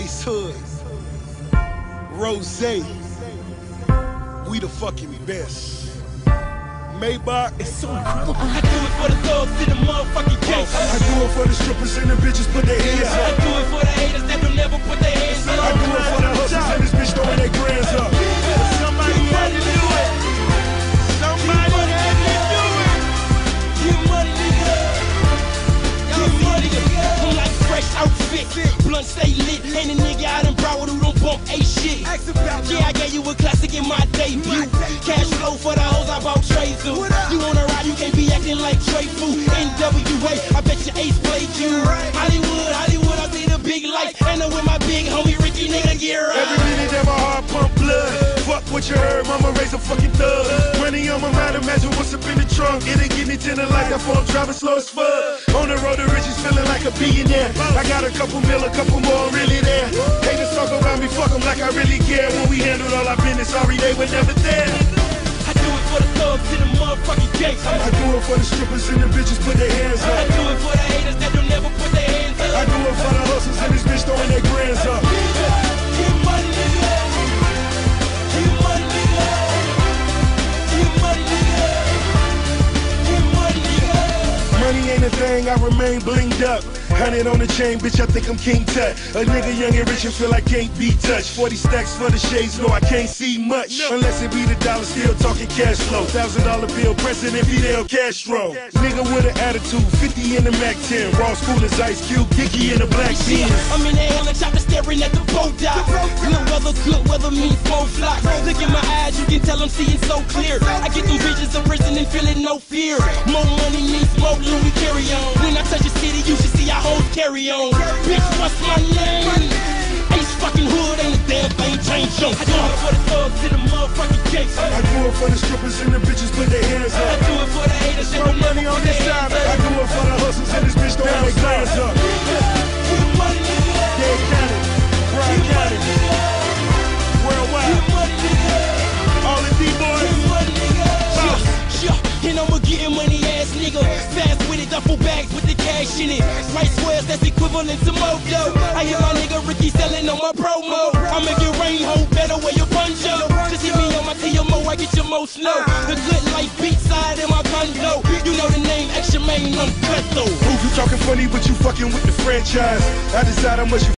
Ace Hood, Rose, we the fucking best. Maybach, it's so incredible. I do it for the thugs in the motherfucking case. I do it for the strippers and the bitches put their hands I up. do it for the haters that don't never put their hands up. I do it for stay lit. Ain't a nigga out in Broward who don't bump a shit. Yeah, I gave you a classic in my debut. Cash flow for the hoes I bought Trey through. You wanna ride, you can't be acting like Trey Fu. NWA, I bet your ace played you. Hollywood, Hollywood, I see the big lights. And I'm with my big homie Ricky, nigga, get Every minute that my heart pump blood. Fuck what you heard, mama raise a fucking thug. Money on my mind, imagine what's up in the trunk. It ain't getting me to like light, that phone driving slow as fuck. On the road to riches, feeling like a billionaire. I got a couple mil, a couple more really there. Haters talk around me, fuck them like I really care. When we handled all our business, sorry they were never there. I do it for the thugs in the motherfucking gates. I I do it for the strippers and the bitches put their hands up. I do it for the haters that don't never a thing, I remain blinged up. Hundred on the chain, bitch, I think I'm King Tut. A nigga young and rich and feel I can't be touched. 40 stacks for the shades, no, I can't see much. Unless it be the dollar, still talking cash flow. Thousand dollar bill, President Fidel Castro. Nigga with an attitude, 50 in the Mac 10. Raw school is Ice Cube, Dicky in the black jeans. I'm in the helicopter staring at the boat dock. Good weather, good weather means four flocks. Look in my eyes, you can tell I'm seeing so clear. I get them visions of prison and feeling no fear. More money means more Louis carry on. When I touch a city, you should see how hoes carry on. Bitch, what's my name? Ace fucking hood, ain't a damn thing changed on. I do it for the thugs in the motherfucking gates. I do it for the strippers and the bitches put their getting money ass nigga. Fast with it, duffel bags with the cash in it. Right squares, that's equivalent to Mojo. I hear my nigga Ricky selling on my promo. I make it rain, hold better where your poncho. Just hit me on my TMO, I get your most snow. The good life beat side in my condo. You know the name, extra main, I'm. Ooh, you talking funny, but you fucking with the franchise. I decide how much you